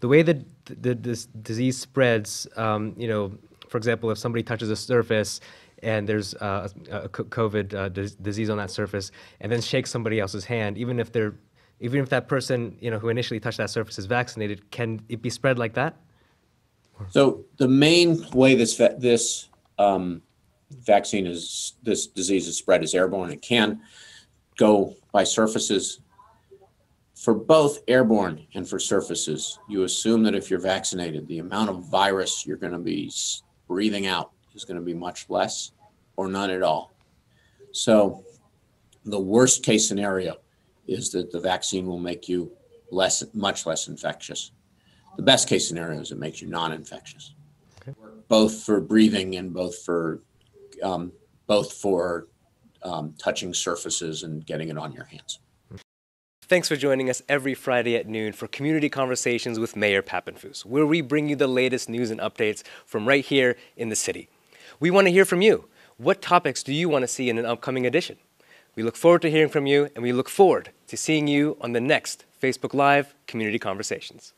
The way that the, this disease spreads, um, you know, for example, if somebody touches a surface and there's uh, a COVID uh, disease on that surface, and then shakes somebody else's hand, even if they're, even if that person, you know, who initially touched that surface is vaccinated, can it be spread like that? So the main way this va- this um, vaccine is this disease is spread is airborne. It can go by surfaces. For both airborne and for surfaces, you assume that if you're vaccinated, the amount of virus you're going to be breathing out is going to be much less or none at all. So the worst case scenario is that the vaccine will make you less, much less infectious. The best case scenario is it makes you non-infectious, both for breathing and both for um, both for um, touching surfaces and getting it on your hands. Thanks for joining us every Friday at noon for Community Conversations with Mayor Papenfuse, where we bring you the latest news and updates from right here in the city. We want to hear from you. What topics do you want to see in an upcoming edition? We look forward to hearing from you, and we look forward to seeing you on the next Facebook Live Community Conversations.